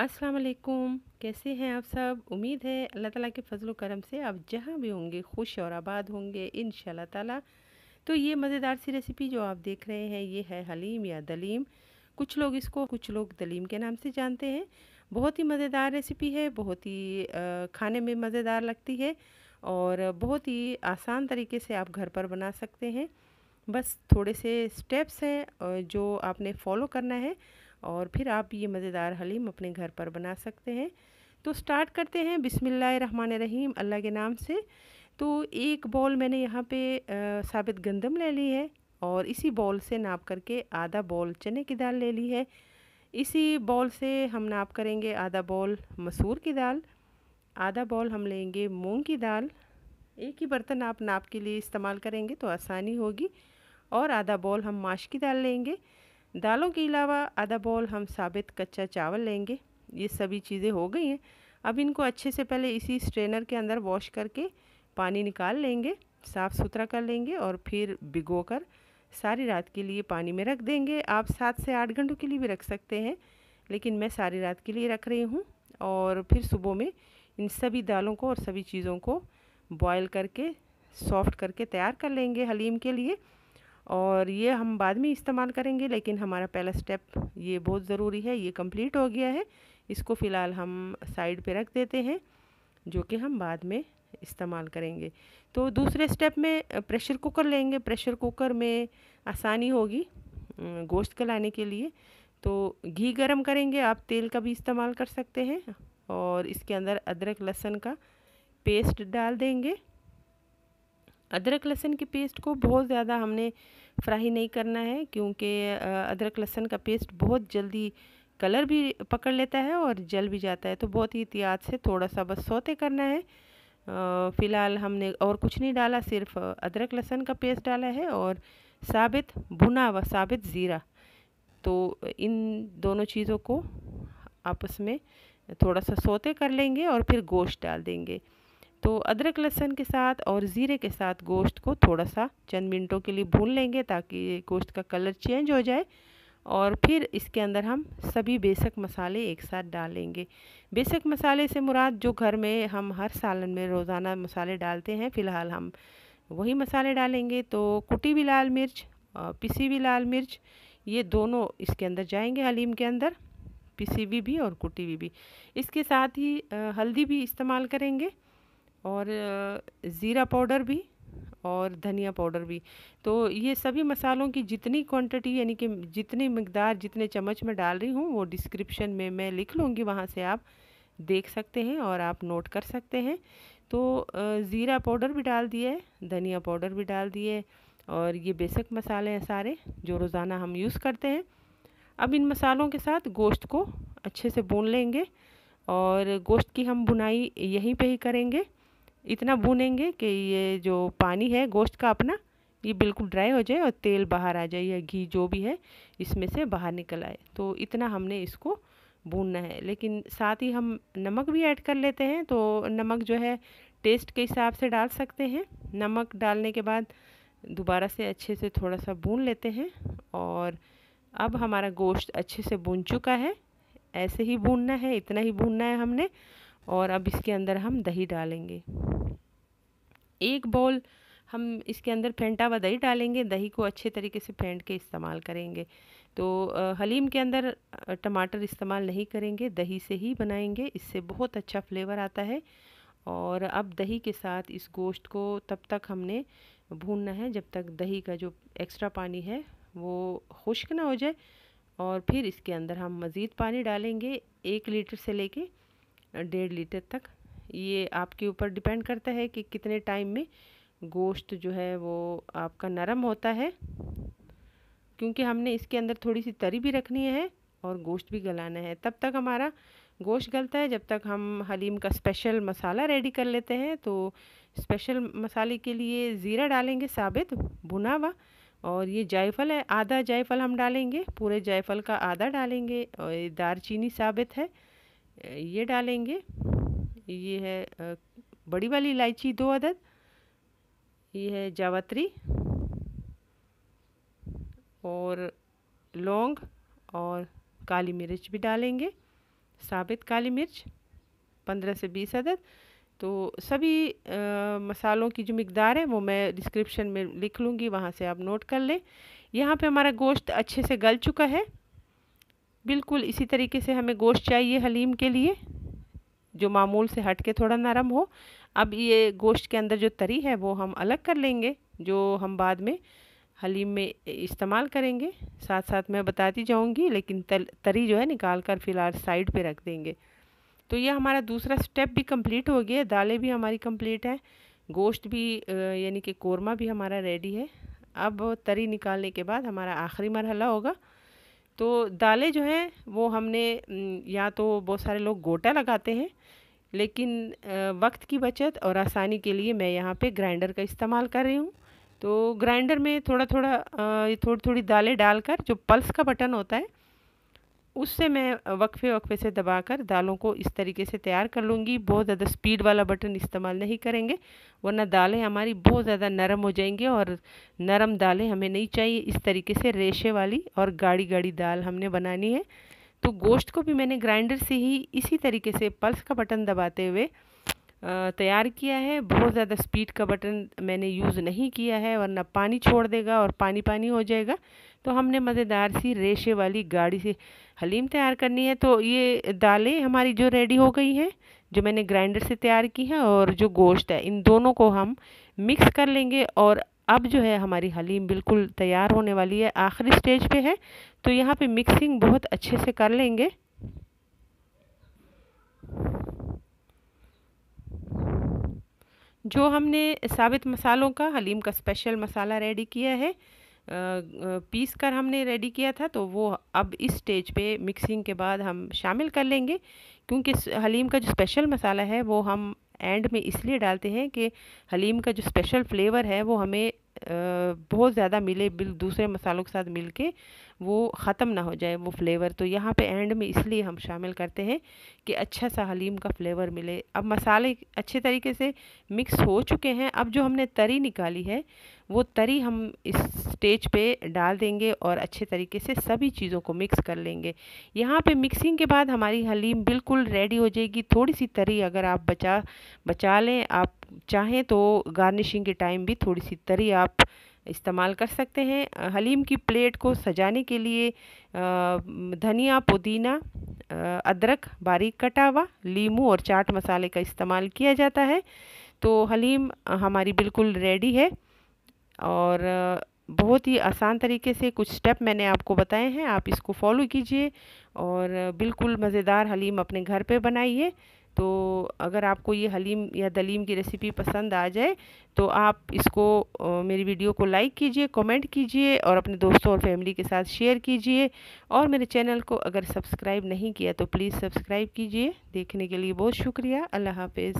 अस्सलाम वालेकुम कैसे हैं आप सब? उम्मीद है अल्लाह ताला के फजल करम से आप जहाँ भी होंगे, खुश और आबाद होंगे इन ताला। तो ये मज़ेदार सी रेसिपी जो आप देख रहे हैं, ये है हलीम या दलीम। कुछ लोग इसको, कुछ लोग दलीम के नाम से जानते हैं। बहुत ही मज़ेदार रेसिपी है, बहुत ही खाने में मज़ेदार लगती है और बहुत ही आसान तरीके से आप घर पर बना सकते हैं। बस थोड़े से स्टेप्स हैं जो आपने फॉलो करना है। और फिर आप ये मज़ेदार हलीम अपने घर पर बना सकते हैं। तो स्टार्ट करते हैं। बिसमीम अल्लाह के नाम से। तो एक बॉल मैंने यहाँ पे आ, साबित गंदम ले ली है और इसी बॉल से नाप करके आधा बॉल चने की दाल ले ली है। इसी बॉल से हम नाप करेंगे आधा बॉल मसूर की दाल आधा बॉल हम लेंगे मूंग की दाल। एक ही बर्तन आप नाप के लिए इस्तेमाल करेंगे तो आसानी होगी और आधा बॉल हम माश की दाल लेंगे। दालों के अलावा आधा बॉल हम साबित कच्चा चावल लेंगे। ये सभी चीज़ें हो गई हैं। अब इनको अच्छे से पहले इसी स्ट्रेनर के अंदर वॉश करके पानी निकाल लेंगे, साफ़ सुथरा कर लेंगे और फिर भिगो कर सारी रात के लिए पानी में रख देंगे। आप सात से आठ घंटों के लिए भी रख सकते हैं, लेकिन मैं सारी रात के लिए रख रही हूँ और फिर सुबह में इन सभी दालों को और सभी चीज़ों को बॉयल करके सॉफ्ट करके तैयार कर लेंगे हलीम के लिए। और ये हम बाद में इस्तेमाल करेंगे, लेकिन हमारा पहला स्टेप ये बहुत ज़रूरी है, ये कंप्लीट हो गया है। इसको फ़िलहाल हम साइड पे रख देते हैं, जो कि हम बाद में इस्तेमाल करेंगे। तो दूसरे स्टेप में प्रेशर कुकर लेंगे। प्रेशर कुकर में आसानी होगी गोश्त गलाने के लिए। तो घी गरम करेंगे, आप तेल का भी इस्तेमाल कर सकते हैं। और इसके अंदर अदरक, लहसुन का पेस्ट डाल देंगे। अदरक लहसुन के पेस्ट को बहुत ज़्यादा हमने फ्राई नहीं करना है, क्योंकि अदरक लहसुन का पेस्ट बहुत जल्दी कलर भी पकड़ लेता है और जल भी जाता है। तो बहुत ही एहतियात से थोड़ा सा बस सोते करना है। फ़िलहाल हमने और कुछ नहीं डाला, सिर्फ़ अदरक लहसुन का पेस्ट डाला है और साबित भुना व साबित ज़ीरा। तो इन दोनों चीज़ों को आपस में थोड़ा सा सोते कर लेंगे और फिर गोश्त डाल देंगे। तो अदरक लहसुन के साथ और ज़ीरे के साथ गोश्त को थोड़ा सा चंद मिनटों के लिए भून लेंगे ताकि गोश्त का कलर चेंज हो जाए। और फिर इसके अंदर हम सभी बेसक मसाले एक साथ डालेंगे। बेसक मसाले से मुराद, जो घर में हम हर सालन में रोज़ाना मसाले डालते हैं, फ़िलहाल हम वही मसाले डालेंगे। तो कुटी भी लाल मिर्च पिसी भी लाल मिर्च, ये दोनों इसके अंदर जाएँगे हलीम के अंदर, पिसी हुई भी और कुटी हुई भी। इसके साथ ही हल्दी भी इस्तेमाल करेंगे। और ज़ीरा पाउडर भी और धनिया पाउडर भी। तो ये सभी मसालों की जितनी क्वांटिटी यानी कि जितनी मकदार, जितने चम्मच में डाल रही हूँ, वो डिस्क्रिप्शन में मैं लिख लूँगी, वहाँ से आप देख सकते हैं और आप नोट कर सकते हैं। तो ज़ीरा पाउडर भी डाल दिए धनिया पाउडर भी डाल दिए और ये बेसिक मसाले हैं सारे जो रोज़ाना हम यूज़ करते हैं। अब इन मसालों के साथ गोश्त को अच्छे से भून लेंगे और गोश्त की हम बुनाई यहीं पे ही करेंगे। इतना भूनेंगे कि ये जो पानी है, गोश्त का अपना, ये बिल्कुल ड्राई हो जाए और तेल बाहर आ जाए या घी जो भी है, इसमें से बाहर निकल आए। तो इतना हमने इसको भूनना है। लेकिन साथ ही हम नमक भी ऐड कर लेते हैं तो नमक जो है, टेस्ट के हिसाब से डाल सकते हैं। नमक डालने के बाद दोबारा से अच्छे से थोड़ा सा भून लेते हैं और अब हमारा गोश्त अच्छे से भून चुका है। ऐसे ही भूनना है, इतना ही भूनना है हमने। और अब इसके अंदर हम दही डालेंगे। एक बॉल हम इसके अंदर फेंटा हुआ दही डालेंगे। दही को अच्छे तरीके से फेंट के इस्तेमाल करेंगे। तो हलीम के अंदर टमाटर इस्तेमाल नहीं करेंगे। दही से ही बनाएँगे। इससे बहुत अच्छा फ्लेवर आता है। और अब दही के साथ इस गोश्त को तब तक हमने भूनना है जब तक दही का जो एक्स्ट्रा पानी है, वो खुश्क ना हो जाए। और फिर इसके अंदर हम मज़ीद पानी डालेंगे एक लीटर से लेके डेढ़ लीटर तक। ये आपके ऊपर डिपेंड करता है कि कितने टाइम में गोश्त जो है वो आपका नरम होता है, क्योंकि हमने इसके अंदर थोड़ी सी तरी भी रखनी है और गोश्त भी गलाना है। तब तक हमारा गोश्त गलता है। जब तक हम हलीम का स्पेशल मसाला रेडी कर लेते हैं तो स्पेशल मसाले के लिए ज़ीरा डालेंगे साबित भुना हुआ और ये जायफल है, आधा जायफल हम डालेंगे, पूरे जायफल का आधा डालेंगे, और दारचीनी साबित है। ये डालेंगे। ये है बड़ी वाली इलायची दो अदद। ये है जावत्री और लौंग और काली मिर्च भी डालेंगे। साबित काली मिर्च पंद्रह से बीस अदद। तो सभी आ, मसालों की जो मकदार है वो मैं डिस्क्रिप्शन में लिख लूँगी वहाँ से आप नोट कर लें। यहाँ पे हमारा गोश्त अच्छे से गल चुका है। बिल्कुल इसी तरीके से हमें गोश्त चाहिए हलीम के लिए जो मामूल से हट के थोड़ा नरम हो। अब ये गोश्त के अंदर जो तरी है वो हम अलग कर लेंगे जो हम बाद में हलीम में इस्तेमाल करेंगे। साथ साथ मैं बताती जाऊँगी लेकिन तल, तरी जो है निकाल कर फ़िलहाल साइड पे रख देंगे। तो ये हमारा दूसरा स्टेप भी कंप्लीट हो गया दालें भी हमारी कंप्लीट है गोश्त भी यानी कि कौरमा भी हमारा रेडी है। अब तरी निकालने के बाद हमारा आखिरी मरहला होगा। तो दालें जो हैं, वो हमने या तो बहुत सारे लोग गोटा लगाते हैं, लेकिन वक्त की बचत और आसानी के लिए मैं यहाँ पे ग्राइंडर का इस्तेमाल कर रही हूँ। तो ग्राइंडर में थोड़ा थोड़ा थोड़ी थोड़ी दालें डालकर, जो पल्स का बटन होता है उससे मैं वक्फे वक्फे से दबाकर दालों को इस तरीके से तैयार कर लूँगी। बहुत ज़्यादा स्पीड वाला बटन इस्तेमाल नहीं करेंगे, वरना दालें हमारी बहुत ज़्यादा नरम हो जाएँगी और नरम दालें हमें नहीं चाहिए। इस तरीके से रेशे वाली और गाढ़ी गाढ़ी दाल हमने बनानी है। तो गोश्त को भी मैंने ग्राइंडर से ही इसी तरीके से पल्स का बटन दबाते हुए तैयार किया है। बहुत ज़्यादा स्पीड का बटन मैंने यूज़ नहीं किया है, वरना पानी छोड़ देगा और पानी पानी हो जाएगा। तो हमने मज़ेदार सी रेशे वाली गाड़ी से हलीम तैयार करनी है। तो ये दालें हमारी जो रेडी हो गई हैं, जो मैंने ग्राइंडर से तैयार की हैं और जो गोश्त है, इन दोनों को हम मिक्स कर लेंगे और अब जो है हमारी हलीम बिल्कुल तैयार होने वाली है। आखिरी स्टेज पे है। तो यहाँ पे मिक्सिंग बहुत अच्छे से कर लेंगे। जो हमने साबित मसालों का, हलीम का स्पेशल मसाला रेडी किया है पीस कर हमने रेडी किया था तो वो अब इस स्टेज पे मिक्सिंग के बाद हम शामिल कर लेंगे। क्योंकि हलीम का जो स्पेशल मसाला है, वो हम एंड में इसलिए डालते हैं कि हलीम का जो स्पेशल फ्लेवर है, वो हमें बहुत ज़्यादा मिले बिल, दूसरे मसालों के साथ मिल के वो ख़त्म ना हो जाए वो फ्लेवर। तो यहाँ पे एंड में इसलिए हम शामिल करते हैं कि अच्छा सा हलीम का फ्लेवर मिले। अब मसाले अच्छे तरीके से मिक्स हो चुके हैं। अब जो हमने तरी निकाली है, वो तरी हम इस स्टेज पे डाल देंगे और अच्छे तरीके से सभी चीज़ों को मिक्स कर लेंगे। यहाँ पे मिक्सिंग के बाद हमारी हलीम बिल्कुल रेडी हो जाएगी। थोड़ी सी तरी अगर आप बचा बचा लें, आप चाहें तो गार्निशिंग के टाइम भी थोड़ी सी तरी आप इस्तेमाल कर सकते हैं। हलीम की प्लेट को सजाने के लिए धनिया, पुदीना अदरक, बारीक कटा हुआ लीमू और चाट मसाले का इस्तेमाल किया जाता है। तो हलीम हमारी बिल्कुल रेडी है और बहुत ही आसान तरीके से कुछ स्टेप मैंने आपको बताए हैं। आप इसको फॉलो कीजिए और बिल्कुल मज़ेदार हलीम अपने घर पे बनाइए। तो अगर आपको ये हलीम या दलीम की रेसिपी पसंद आ जाए तो आप इसको मेरी वीडियो को लाइक कीजिए कमेंट कीजिए और अपने दोस्तों और फैमिली के साथ शेयर कीजिए। और मेरे चैनल को अगर सब्सक्राइब नहीं किया तो प्लीज़ सब्सक्राइब कीजिए। देखने के लिए बहुत शुक्रिया। अल्लाह हाफिज़।